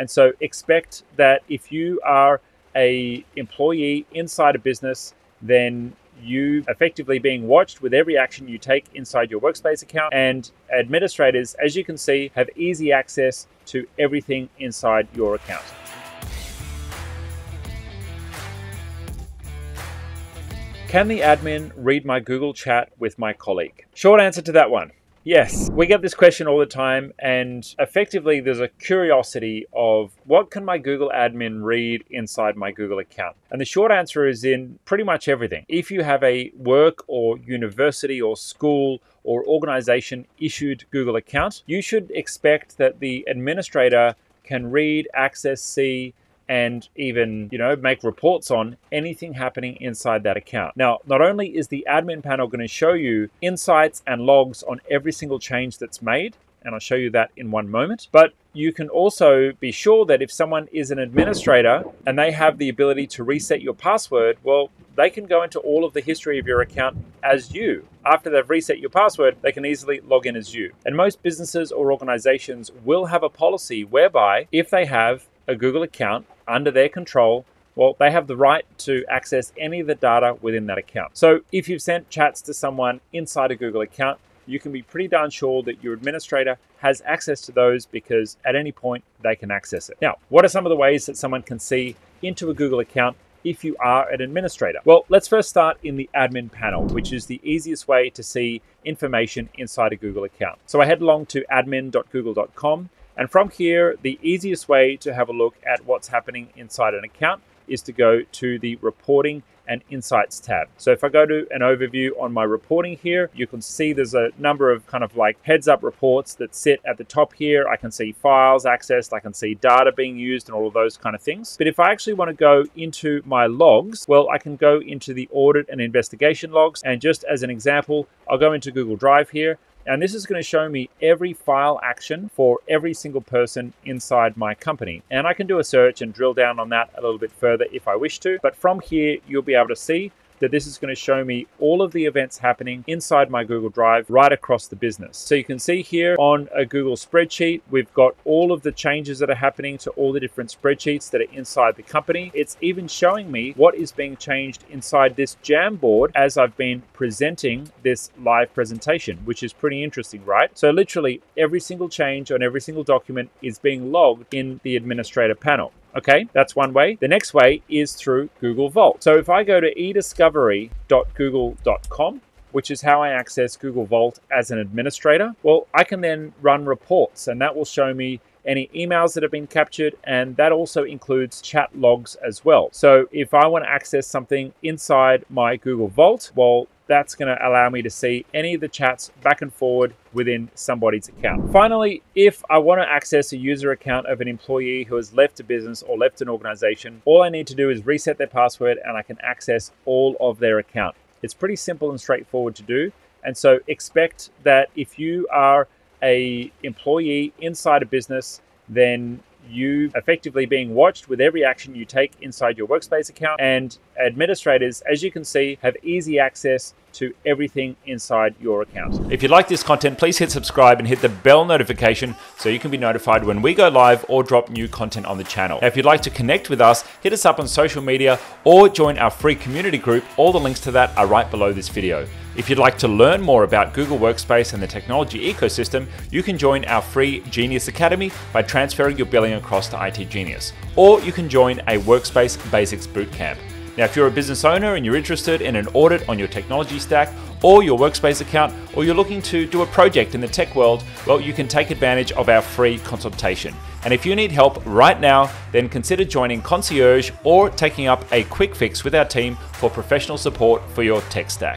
And so expect that if you are a employee inside a business, then you effectively being watched with every action you take inside your workspace account. And administrators as you can see have easy access to everything inside your account. Can the admin read my Google chat with my colleague? Short answer to that one Yes, we get this question all the time, and effectively, there's a curiosity of what can my Google admin read inside my Google account? And the short answer is in pretty much everything. If you have a work or university or school or organization issued Google account, you should expect that the administrator can read, access, see, and even, you know, make reports on anything happening inside that account. Now, not only is the admin panel going to show you insights and logs on every single change that's made, and I'll show you that in one moment. But you can also be sure that if someone is an administrator and they have the ability to reset your password, well, they can go into all of the history of your account as you. After they've reset your password, they can easily log in as you. And most businesses or organizations will have a policy whereby if they have a Google account under their control, well, they have the right to access any of the data within that account. So if you've sent chats to someone inside a Google account, you can be pretty darn sure that your administrator has access to those because at any point they can access it. Now, what are some of the ways that someone can see into a Google account if you are an administrator? Well, let's first start in the admin panel, which is the easiest way to see information inside a Google account. So I head along to admin.google.com and from here, the easiest way to have a look at what's happening inside an account is to go to the reporting and insights tab. So if I go to an overview on my reporting here, you can see there's a number of kind of like heads up reports that sit at the top here. I can see files accessed, I can see data being used and all of those kind of things. But if I actually want to go into my logs, well, I can go into the audit and investigation logs. And just as an example, I'll go into Google Drive here and this is going to show me every file action for every single person inside my company. And I can do a search and drill down on that a little bit further if I wish to. But from here, you'll be able to see that this is going to show me all of the events happening inside my Google Drive right across the business. So you can see here on a Google spreadsheet, we've got all of the changes that are happening to all the different spreadsheets that are inside the company. It's even showing me what is being changed inside this Jamboard as I've been presenting this live presentation, which is pretty interesting, right? So literally every single change on every single document is being logged in the administrator panel. Okay, that's one way. The next way is through Google Vault. So if I go to ediscovery.google.com, which is how I access Google Vault as an administrator, well, I can then run reports and that will show me any emails that have been captured, and that also includes chat logs as well. So if I want to access something inside my Google Vault, well, that's going to allow me to see any of the chats back and forward within somebody's account. Finally, if I want to access a user account of an employee who has left a business or left an organization, all I need to do is reset their password and I can access all of their account. It's pretty simple and straightforward to do. And so expect that if you are a employee inside a business, then you effectively being watched with every action you take inside your workspace account. And administrators, as you can see, have easy access to everything inside your account. If you like this content, please hit subscribe and hit the bell notification so you can be notified when we go live or drop new content on the channel. Now, if you'd like to connect with us, hit us up on social media or join our free community group. All the links to that are right below this video. If you'd like to learn more about Google Workspace and the technology ecosystem, you can join our free Genius Academy by transferring your billing across to IT Genius. Or you can join a Workspace Basics Bootcamp. Now, if you're a business owner and you're interested in an audit on your technology stack or your workspace account, or you're looking to do a project in the tech world, well, you can take advantage of our free consultation. And if you need help right now, then consider joining Concierge or taking up a quick fix with our team for professional support for your tech stack.